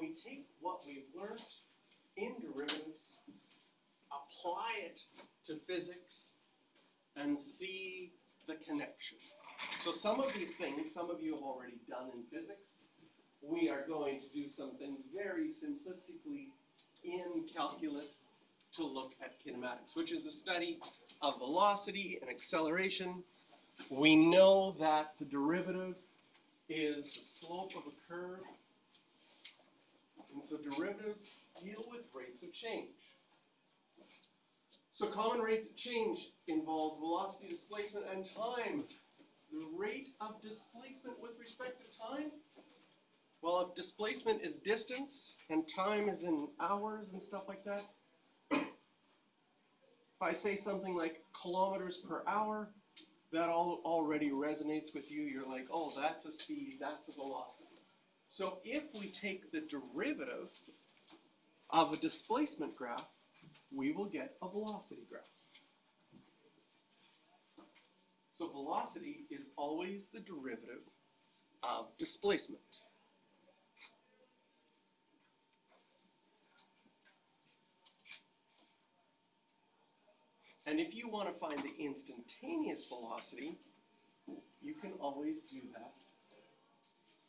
we take what we've learned in derivatives, apply it to physics, and see the connection. So some of these things, some of you have already done in physics. We are going to do some things very simplistically in calculus to look at kinematics, which is a study of velocity and acceleration. We know that the derivative is the slope of a curve. And so derivatives deal with rates of change. So common rates of change involves velocity, displacement, and time. The rate of displacement with respect to time? Well, if displacement is distance and time is in hours and stuff like that, if I say something like kilometers per hour, that all already resonates with you. You're like, oh, that's a speed, that's a velocity. So if we take the derivative of a displacement graph, we will get a velocity graph. So velocity is always the derivative of displacement. And if you want to find the instantaneous velocity, you can always do that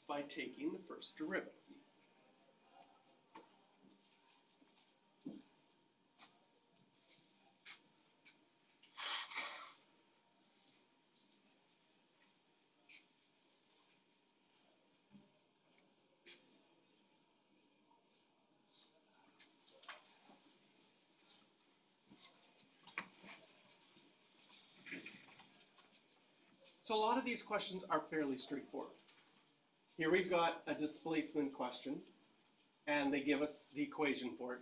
by taking the first derivative. So a lot of these questions are fairly straightforward. Here we've got a displacement question, and they give us the equation for it,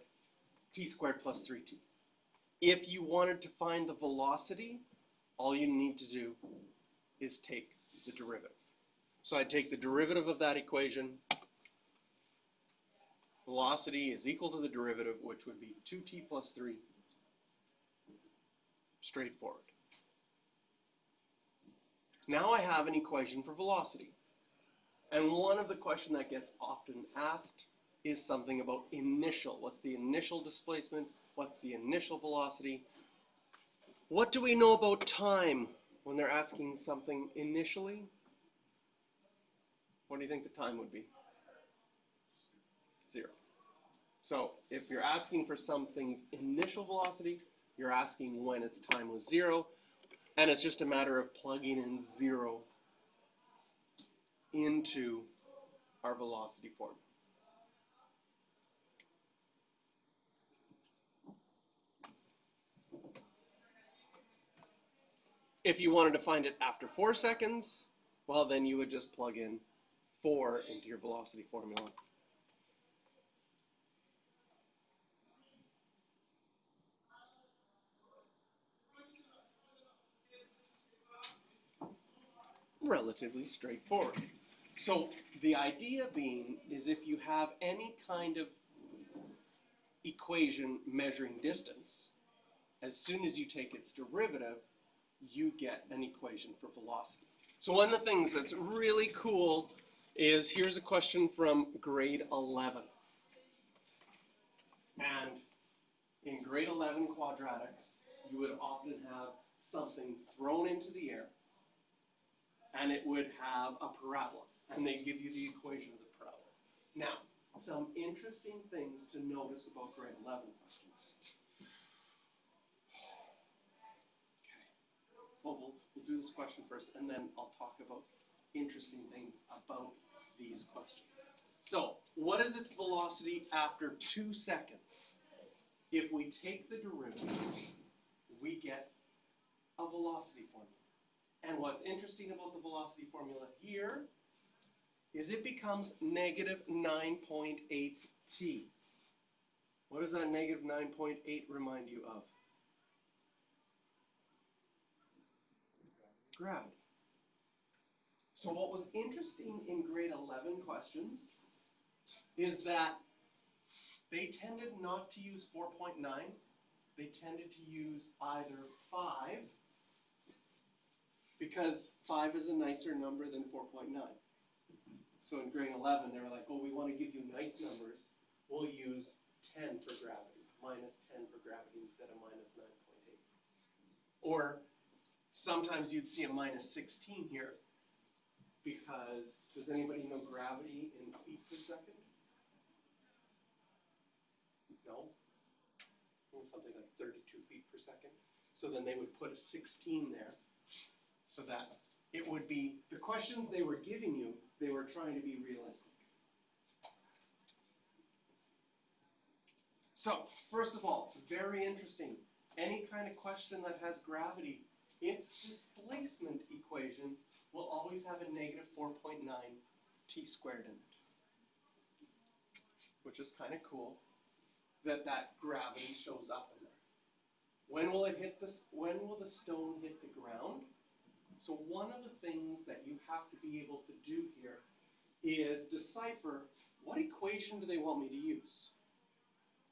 t squared plus 3t. If you wanted to find the velocity, all you need to do is take the derivative. So I take the derivative of that equation. Velocity is equal to the derivative, which would be 2t plus 3. Straightforward. Now I have an equation for velocity. And one of the questions that gets often asked is something about initial. What's the initial displacement? What's the initial velocity? What do we know about time when they're asking something initially? What do you think the time would be? Zero. So if you're asking for something's initial velocity, you're asking when its time was zero. And it's just a matter of plugging in zero into our velocity formula. If you wanted to find it after four seconds, well, then you would just plug in four into your velocity formula. relatively straightforward. So the idea being is if you have any kind of equation measuring distance, as soon as you take its derivative, you get an equation for velocity. So one of the things that's really cool is here's a question from grade 11. And in grade 11 quadratics, you would often have something thrown into the air and it would have a parabola. And they give you the equation of the problem. Now, some interesting things to notice about grade 11 questions. Okay. Well, we'll, we'll do this question first, and then I'll talk about interesting things about these questions. So, what is its velocity after two seconds? If we take the derivative, we get a velocity formula. And what's interesting about the velocity formula here is it becomes negative 9.8 t. What does that negative 9.8 remind you of? Gravity. So what was interesting in grade 11 questions is that they tended not to use 4.9. They tended to use either 5 because 5 is a nicer number than 4.9. So in grade eleven, they were like, oh, we wanna give you nice numbers, we'll use ten for gravity, minus ten for gravity instead of minus nine point eight. Or sometimes you'd see a minus sixteen here, because, does anybody know gravity in feet per second? No? Something like thirty-two feet per second. So then they would put a sixteen there, so that it would be, the questions they were giving you, they were trying to be realistic. So, first of all, very interesting, any kind of question that has gravity, its displacement equation will always have a negative four point nine t squared in it. Which is kind of cool, that that gravity shows up in there. When will it hit this, when will the stone hit the ground? So one of the things that you have to be able to do here is decipher what equation do they want me to use?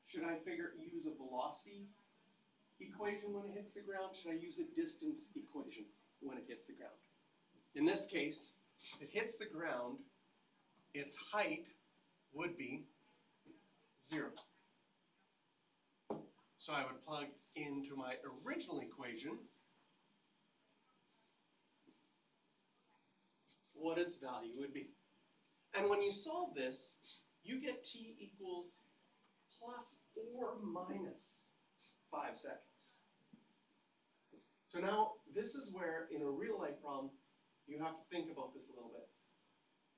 Should I figure, use a velocity equation when it hits the ground? Should I use a distance equation when it hits the ground? In this case, it hits the ground, its height would be zero. So I would plug into my original equation what its value would be. And when you solve this, you get t equals plus or minus 5 seconds. So now, this is where, in a real life problem, you have to think about this a little bit.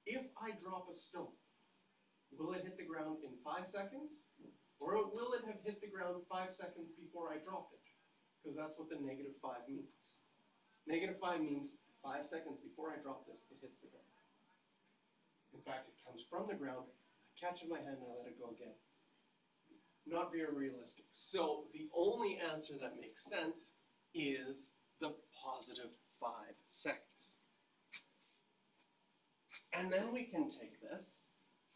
If I drop a stone, will it hit the ground in 5 seconds? Or will it have hit the ground 5 seconds before I dropped it? Because that's what the negative 5 means. Negative 5 means 5 seconds before I drop this, it hits the ground. In fact, it comes from the ground, I catch it in my hand and I let it go again. Not very realistic. So the only answer that makes sense is the positive 5 seconds. And then we can take this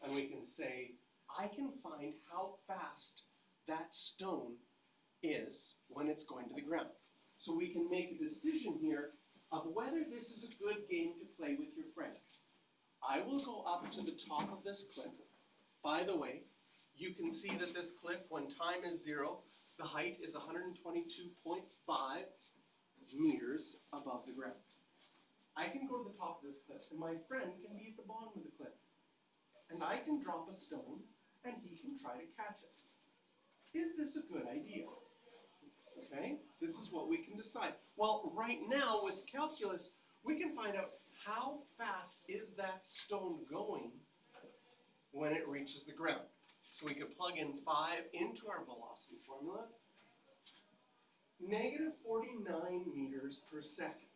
and we can say, I can find how fast that stone is when it's going to the ground. So we can make a decision here of whether this is a good game to play with your friend. I will go up to the top of this cliff. By the way, you can see that this cliff, when time is zero, the height is 122.5 meters above the ground. I can go to the top of this cliff, and my friend can be at the bottom of the cliff. And I can drop a stone, and he can try to catch it. Is this a good idea? Okay, this is what we can decide. Well, right now with calculus, we can find out how fast is that stone going when it reaches the ground. So we could plug in 5 into our velocity formula. Negative 49 meters per second.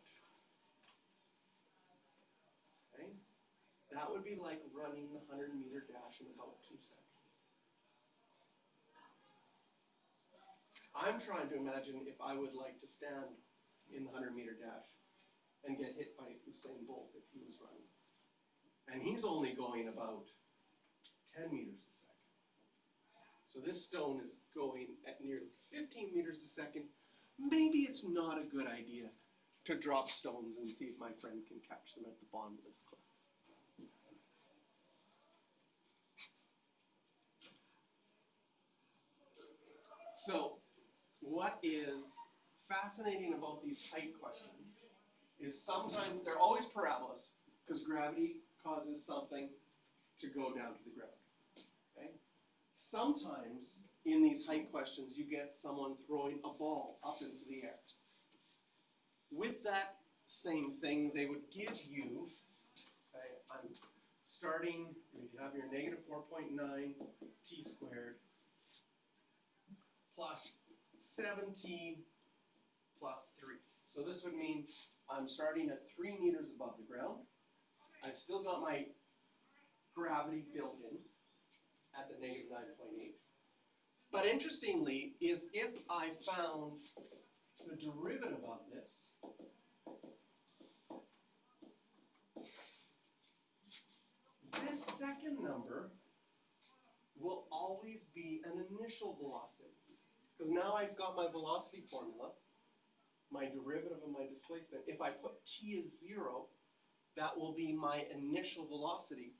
Okay, that would be like running the 100 meter dash in about 2 seconds. I'm trying to imagine if I would like to stand in the 100 meter dash and get hit by Usain Bolt if he was running. And he's only going about 10 meters a second. So this stone is going at nearly 15 meters a second. Maybe it's not a good idea to drop stones and see if my friend can catch them at the bottom of this cliff. So, what is fascinating about these height questions is sometimes they're always parabolas because gravity causes something to go down to the ground. Okay? Sometimes in these height questions you get someone throwing a ball up into the air. With that same thing, they would give you, okay, I'm starting, you have your negative 4.9 t squared plus 7t plus 3. So this would mean I'm starting at 3 meters above the ground. I've still got my gravity built in at the negative 9.8. But interestingly, is if I found the derivative of this, this second number will always be an initial velocity. Now I've got my velocity formula, my derivative of my displacement. If I put t as zero, that will be my initial velocity.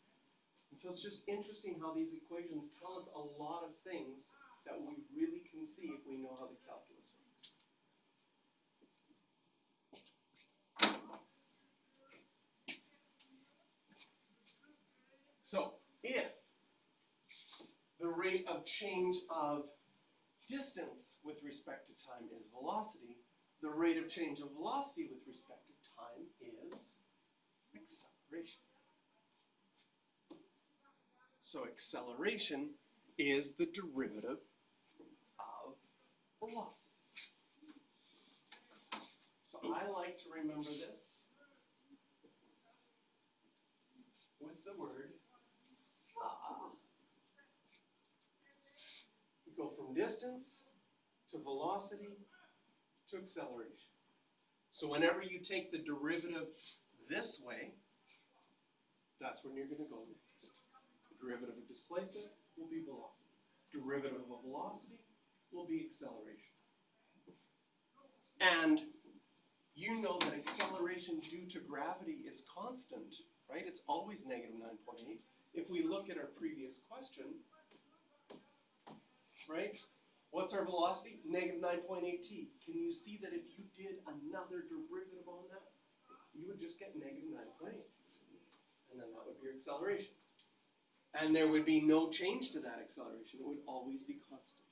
And so it's just interesting how these equations tell us a lot of things that we really can see if we know how the calculus works. So, if the rate of change of distance with respect to time is velocity, the rate of change of velocity with respect to time is acceleration. So acceleration is the derivative of velocity. So I like to remember this with the word We go from distance to velocity to acceleration. So whenever you take the derivative this way, that's when you're going to go next. The derivative of displacement will be velocity. Derivative of velocity will be acceleration. And you know that acceleration due to gravity is constant, right? It's always negative 9.8. If we look at our previous question, right? What's our velocity? Negative 9.8 t. Can you see that if you did another derivative on that, you would just get negative 9.8. And then that would be your acceleration. And there would be no change to that acceleration. It would always be constant.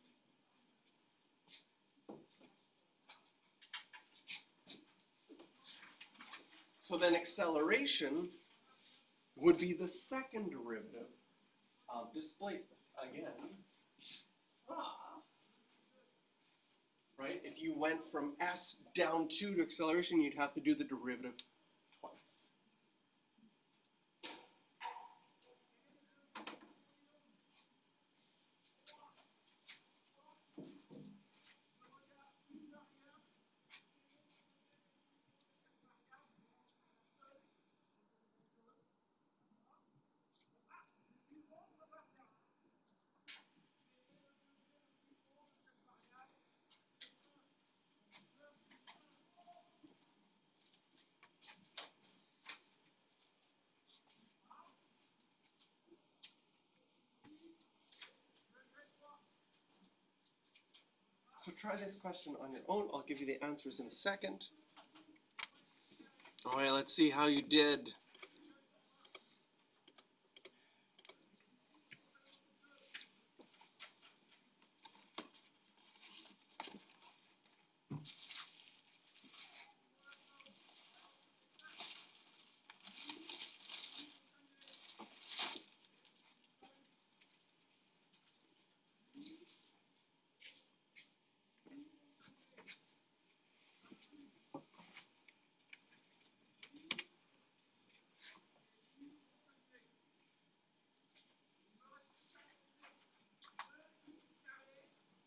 So then acceleration would be the second derivative of displacement. Again, right? If you went from s down 2 to acceleration, you'd have to do the derivative So try this question on your own. I'll give you the answers in a second. All right, let's see how you did.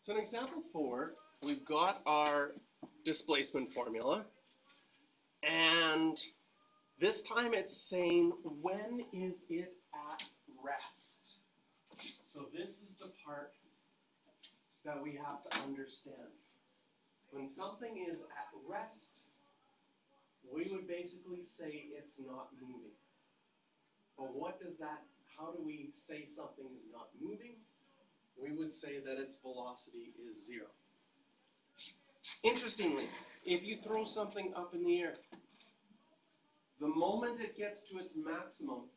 So in example four, we've got our displacement formula. And this time it's saying, when is it at rest? So this is the part that we have to understand. When something is at rest, we would basically say it's not moving. But what does that, how do we say something is not moving? We would say that its velocity is zero. Interestingly, if you throw something up in the air, the moment it gets to its maximum,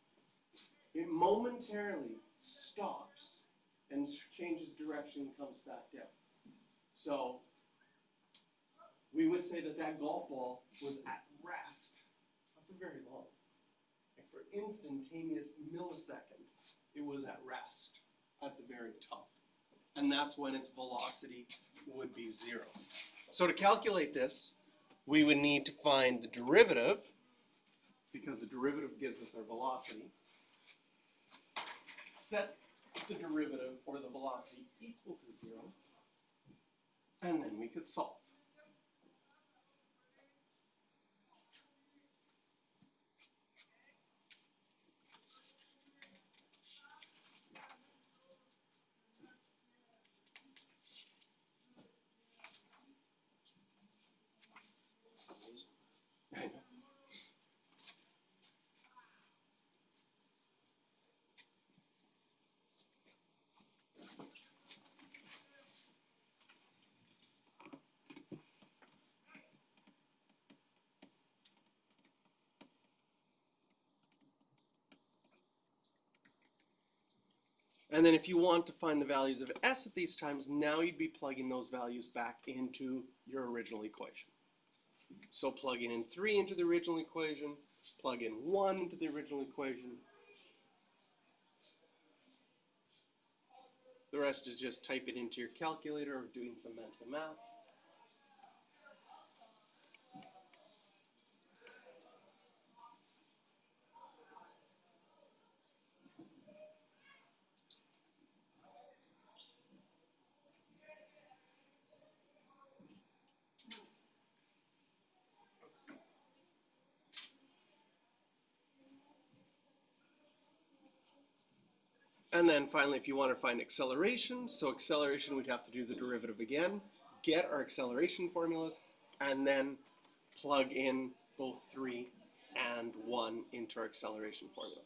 it momentarily stops and changes direction and comes back down. So, we would say that that golf ball was at rest, for very long. Like for instantaneous millisecond, it was at rest at the very top. And that's when its velocity would be zero. So to calculate this, we would need to find the derivative, because the derivative gives us our velocity. Set the derivative or the velocity equal to zero, and then we could solve. And then if you want to find the values of s at these times, now you'd be plugging those values back into your original equation. So plugging in 3 into the original equation, plug in 1 into the original equation. The rest is just type it into your calculator or doing some mental math. And then finally, if you want to find acceleration, so acceleration, we'd have to do the derivative again, get our acceleration formulas, and then plug in both 3 and 1 into our acceleration formulas.